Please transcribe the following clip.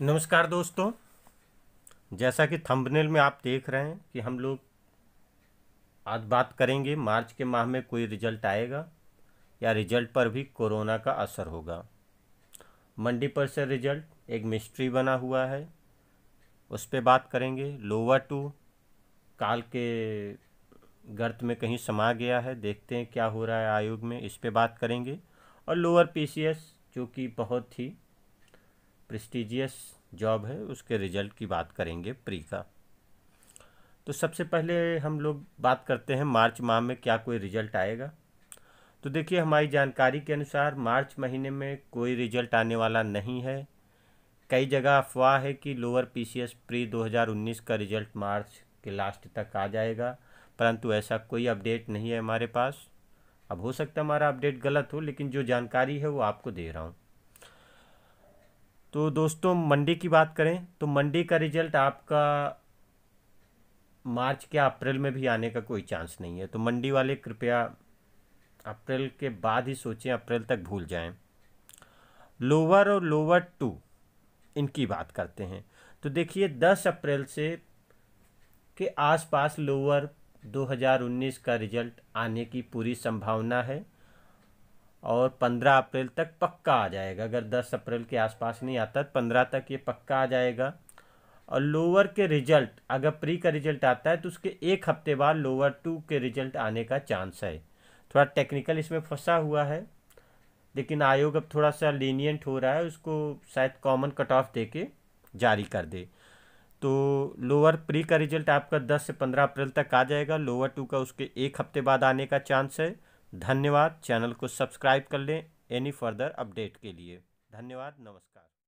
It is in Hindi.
नमस्कार दोस्तों। जैसा कि थंबनेल में आप देख रहे हैं कि हम लोग आज बात करेंगे मार्च के माह में कोई रिज़ल्ट आएगा या रिज़ल्ट पर भी कोरोना का असर होगा। मंडी पर से रिज़ल्ट एक मिस्ट्री बना हुआ है। उस पर बात करेंगे। लोअर टू काल के गर्त में कहीं समा गया है। देखते हैं क्या हो रहा है आयोग में। इस पर बात करेंगे। और लोअर पीसीएस जो कि बहुत ही प्रेस्टिजियस जॉब है, उसके रिज़ल्ट की बात करेंगे प्री का तो सबसे पहले हम लोग बात करते हैं मार्च माह में क्या कोई रिज़ल्ट आएगा। तो देखिए, हमारी जानकारी के अनुसार मार्च महीने में कोई रिज़ल्ट आने वाला नहीं है। कई जगह अफवाह है कि लोअर पीसीएस प्री 2019 का रिज़ल्ट मार्च के लास्ट तक आ जाएगा, परंतु ऐसा कोई अपडेट नहीं है हमारे पास। अब हो सकता है हमारा अपडेट गलत हो, लेकिन जो जानकारी है वो आपको दे रहा हूँ। तो दोस्तों, मंडी की बात करें तो मंडी का रिज़ल्ट आपका मार्च के अप्रैल में भी आने का कोई चांस नहीं है। तो मंडी वाले कृपया अप्रैल के बाद ही सोचें, अप्रैल तक भूल जाएँ। लोअर और लोअर टू, इनकी बात करते हैं। तो देखिए 10 अप्रैल से के आसपास लोअर 2019 का रिज़ल्ट आने की पूरी संभावना है। और पंद्रह अप्रैल तक पक्का आ जाएगा। अगर दस अप्रैल के आसपास नहीं आता तो पंद्रह तक ये पक्का आ जाएगा। और लोअर के रिज़ल्ट अगर प्री का रिज़ल्ट आता है तो उसके एक हफ़्ते बाद लोअर टू के रिज़ल्ट आने का चांस है। थोड़ा टेक्निकल इसमें फंसा हुआ है, लेकिन आयोग अब थोड़ा सा लीनियंट हो रहा है, उसको शायद कॉमन कट ऑफ़ दे के जारी कर दे। तो लोअर प्री का रिज़ल्ट आपका 10 से 15 अप्रैल तक आ जाएगा लोअर टू का उसके एक हफ़्ते बाद आने का चांस है। धन्यवाद। चैनल को सब्सक्राइब कर लें। एनी फर्दर अपडेट के लिए। धन्यवाद। नमस्कार।